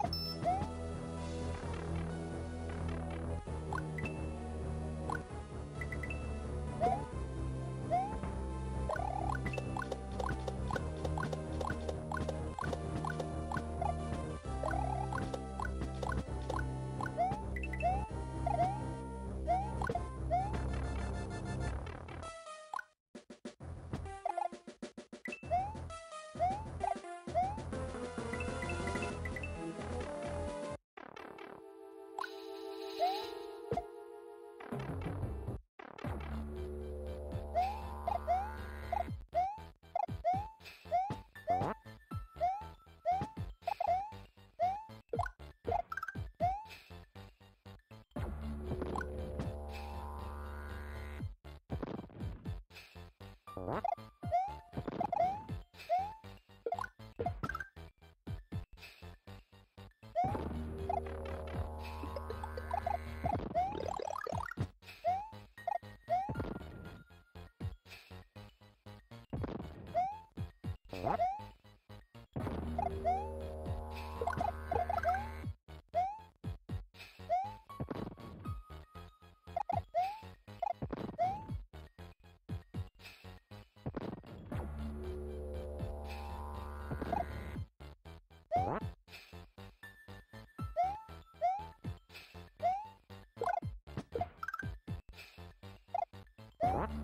ん? Huh? What?